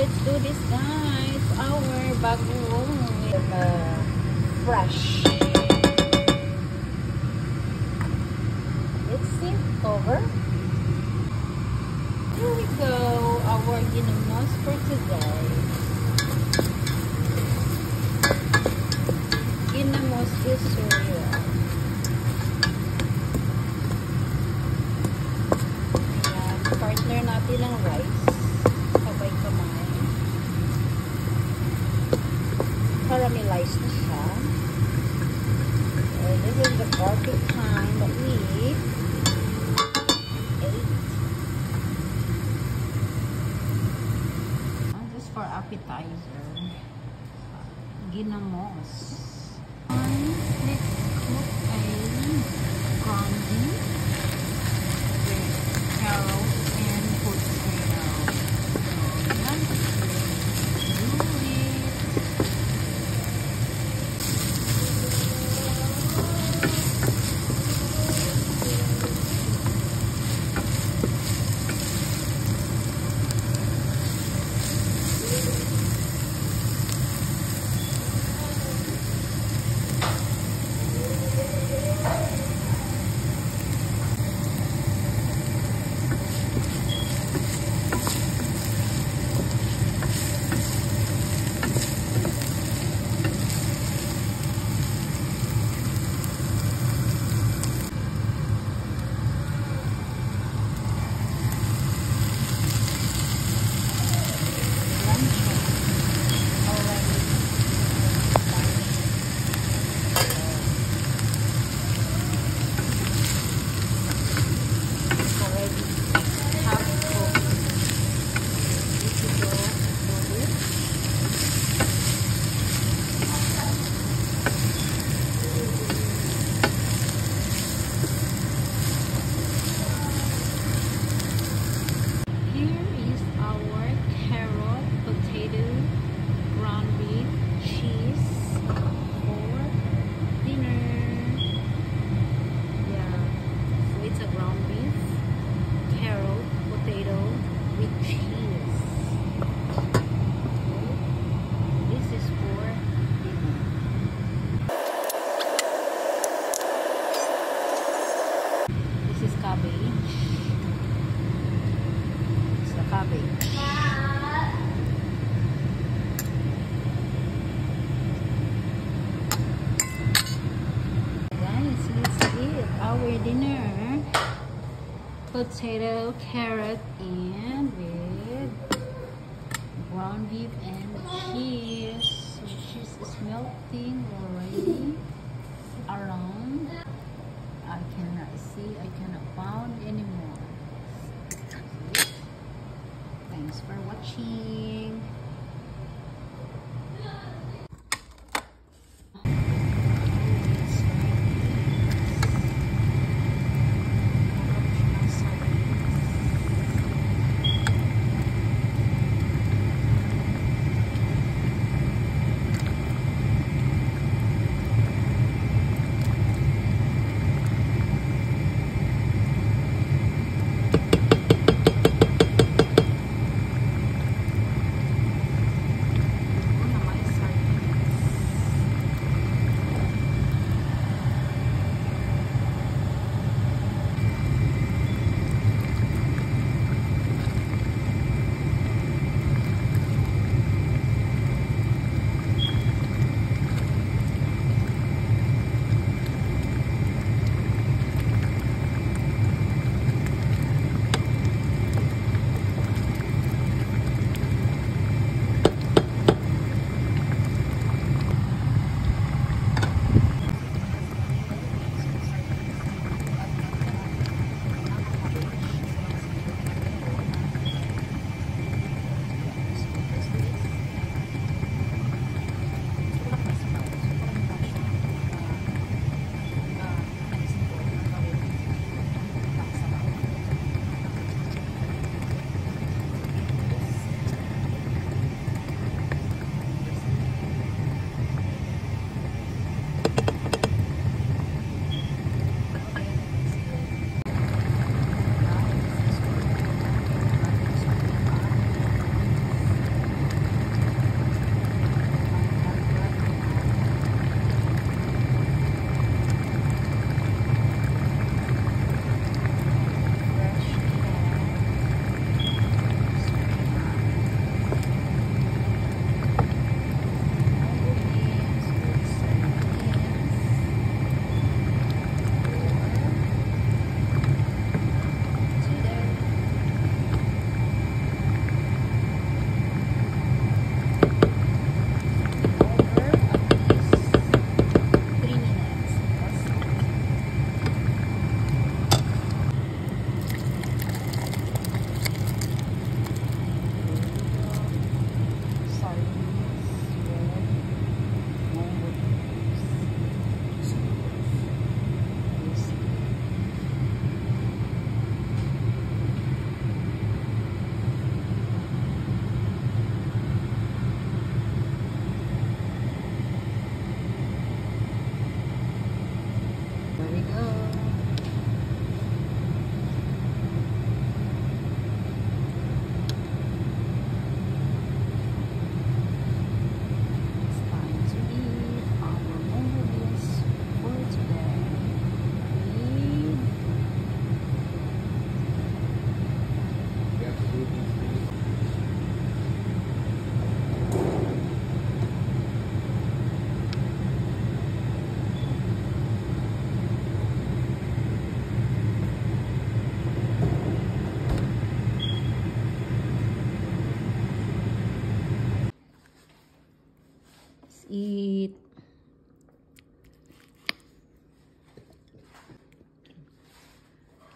let's do this guys. Our bagong uh, fresh. Let's see. Over. Here we go. Our ginamos for today. This is the perfect time that we ate. Ah, Just for appetizer. Ginamos. Let's cook a with carrots Potato, carrot, and with ground beef and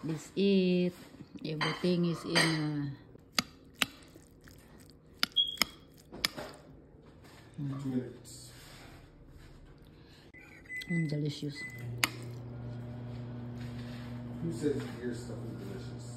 This is it. Everything is in uh, Two minutes. mm, delicious. Who says your stuff is delicious?